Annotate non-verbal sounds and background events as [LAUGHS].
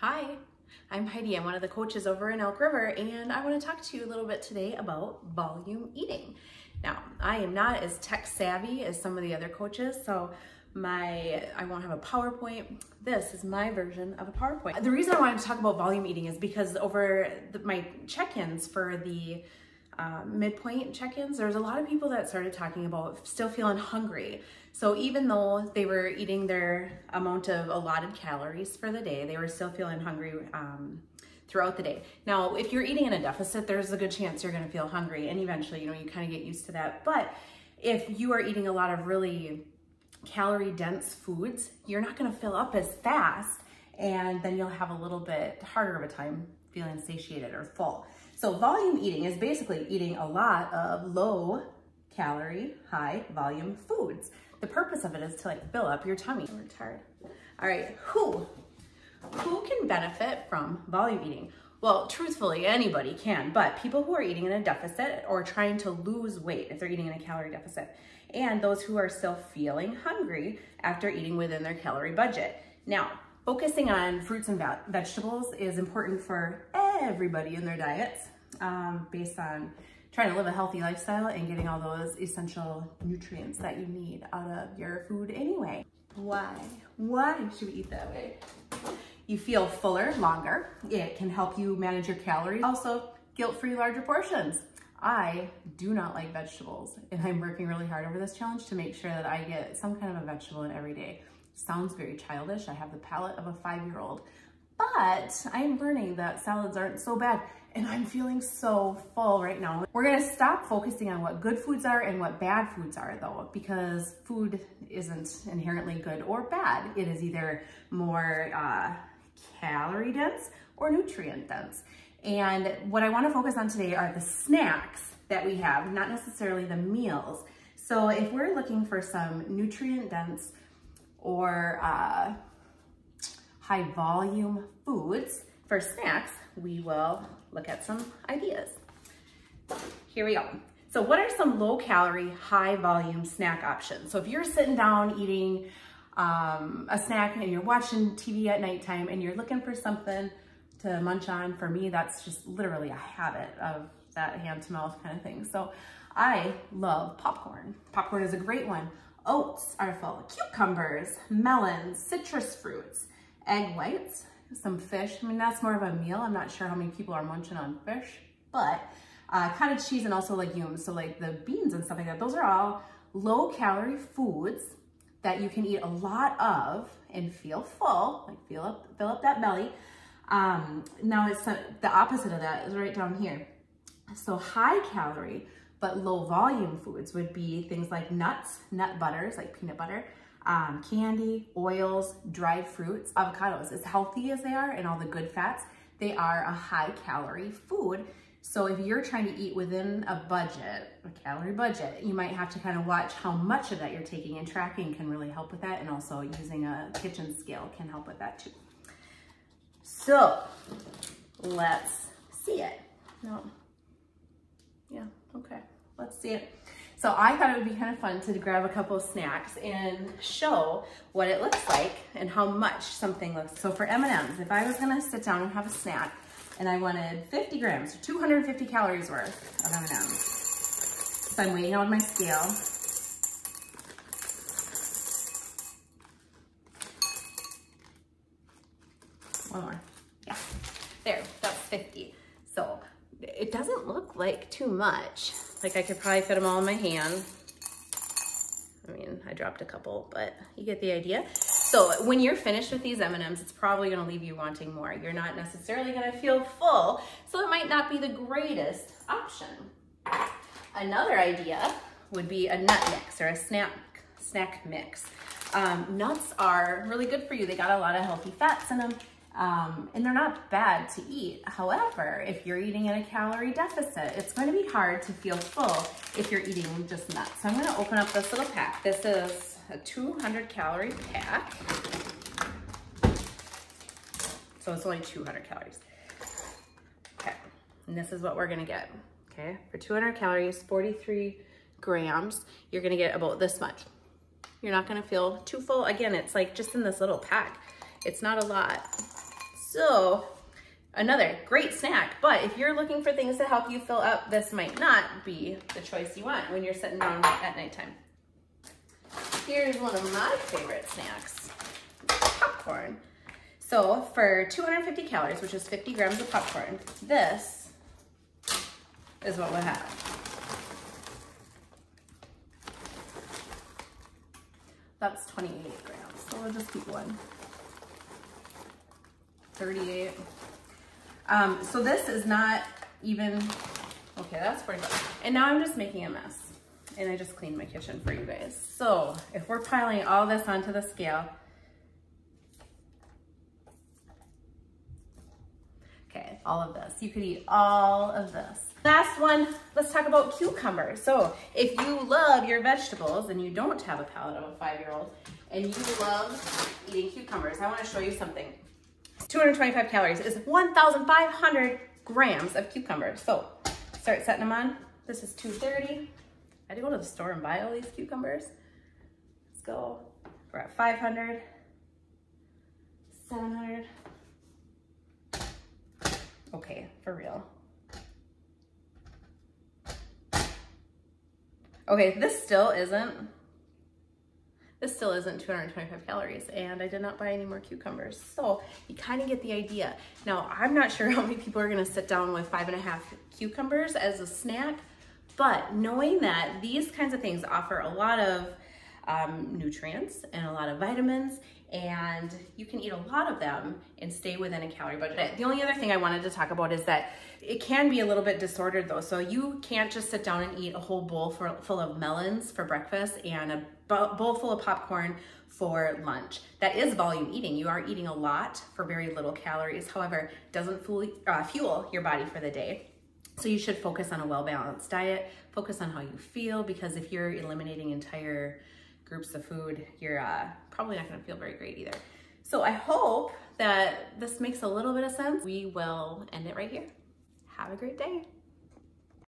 Hi, I'm Heidi. I'm one of the coaches over in Elk River, and I want to talk to you a little bit today about volume eating. Now, I am not as tech savvy as some of the other coaches, so my I won't have a PowerPoint. This is my version of a PowerPoint. The reason I wanted to talk about volume eating is because over the, my check-ins for the uh, midpoint check-ins, there's a lot of people that started talking about still feeling hungry. So even though they were eating their amount of allotted calories for the day, they were still feeling hungry um, throughout the day. Now, if you're eating in a deficit, there's a good chance you're gonna feel hungry and eventually, you know, you kind of get used to that. But if you are eating a lot of really calorie dense foods, you're not gonna fill up as fast and then you'll have a little bit harder of a time feeling satiated or full. So volume eating is basically eating a lot of low calorie, high volume foods. The purpose of it is to like fill up your tummy. Hard. All right, who? Who can benefit from volume eating? Well, truthfully, anybody can, but people who are eating in a deficit or trying to lose weight if they're eating in a calorie deficit, and those who are still feeling hungry after eating within their calorie budget. Now, focusing on fruits and vegetables is important for everybody in their diets um, based on trying to live a healthy lifestyle and getting all those essential nutrients that you need out of your food anyway. Why? Why should we eat that way? You feel fuller longer. It can help you manage your calories. Also, guilt-free larger portions. I do not like vegetables and I'm working really hard over this challenge to make sure that I get some kind of a vegetable in every day. Sounds very childish. I have the palate of a five-year-old, but I'm learning that salads aren't so bad and I'm feeling so full right now. We're gonna stop focusing on what good foods are and what bad foods are though, because food isn't inherently good or bad. It is either more uh, calorie dense or nutrient dense. And what I wanna focus on today are the snacks that we have, not necessarily the meals. So if we're looking for some nutrient dense or uh, high volume foods for snacks, we will look at some ideas. Here we go. So what are some low calorie, high volume snack options? So if you're sitting down eating um, a snack and you're watching TV at nighttime and you're looking for something to munch on, for me, that's just literally a habit of that hand to mouth kind of thing. So I love popcorn. Popcorn is a great one. Oats are full, cucumbers, melons, citrus fruits, egg whites, some fish. I mean, that's more of a meal. I'm not sure how many people are munching on fish, but uh, cottage cheese and also legumes. So like the beans and stuff like that, those are all low calorie foods that you can eat a lot of and feel full, like fill up, fill up that belly. Um, now it's the opposite of that is right down here. So high calorie, but low volume foods would be things like nuts, nut butters, like peanut butter, um, candy, oils, dried fruits, avocados. As healthy as they are and all the good fats, they are a high calorie food. So if you're trying to eat within a budget, a calorie budget, you might have to kind of watch how much of that you're taking and tracking can really help with that. And also using a kitchen scale can help with that too. So let's see it. No. Yeah, okay, let's see it. So I thought it would be kind of fun to grab a couple of snacks and show what it looks like and how much something looks. So for M&Ms, if I was gonna sit down and have a snack and I wanted 50 grams, 250 calories worth of M&Ms. So I'm weighing on my scale. One more, yeah. There, that's 50. So it doesn't look like too much. Like I could probably fit them all in my hand. I mean, I dropped a couple, but you get the idea. So when you're finished with these M&Ms, it's probably gonna leave you wanting more. You're not necessarily gonna feel full, so it might not be the greatest option. Another idea would be a nut mix or a snack, snack mix. Um, nuts are really good for you. They got a lot of healthy fats in them um, and they're not bad to eat. However, if you're eating in a calorie deficit, it's going to be hard to feel full if you're eating just nuts. So I'm going to open up this little pack. This is a 200 calorie pack. So it's only 200 calories. Okay, and this is what we're gonna get, okay? For 200 calories, 43 grams, you're gonna get about this much. You're not gonna feel too full. Again, it's like just in this little pack. It's not a lot. So another great snack, but if you're looking for things to help you fill up, this might not be the choice you want when you're sitting down at nighttime. Here's one of my favorite snacks, popcorn. So for 250 calories, which is 50 grams of popcorn, this is what we have. That's 28 grams, so we'll just keep going. 38. Um, so this is not even, okay, that's 45. And now I'm just making a mess. And I just cleaned my kitchen for you guys. So if we're piling all this onto the scale, okay, all of this. You could eat all of this. Last one, let's talk about cucumbers. So if you love your vegetables and you don't have a palate of a five-year-old and you love eating cucumbers, I wanna show you something. 225 calories is 1,500 grams of cucumbers. So start setting them on. This is 230. I had to go to the store and buy all these cucumbers. Let's go. We're at 500, 700. Okay, for real. Okay, this still isn't, this still isn't 225 calories and I did not buy any more cucumbers. So you kind of get the idea. Now, I'm not [LAUGHS] sure how many people are gonna sit down with five and a half cucumbers as a snack, but knowing that these kinds of things offer a lot of um, nutrients and a lot of vitamins and you can eat a lot of them and stay within a calorie budget. The only other thing I wanted to talk about is that it can be a little bit disordered though. So you can't just sit down and eat a whole bowl for, full of melons for breakfast and a bowl full of popcorn for lunch. That is volume eating. You are eating a lot for very little calories. However, doesn't fuel, uh, fuel your body for the day. So you should focus on a well-balanced diet, focus on how you feel, because if you're eliminating entire groups of food, you're uh, probably not gonna feel very great either. So I hope that this makes a little bit of sense. We will end it right here. Have a great day.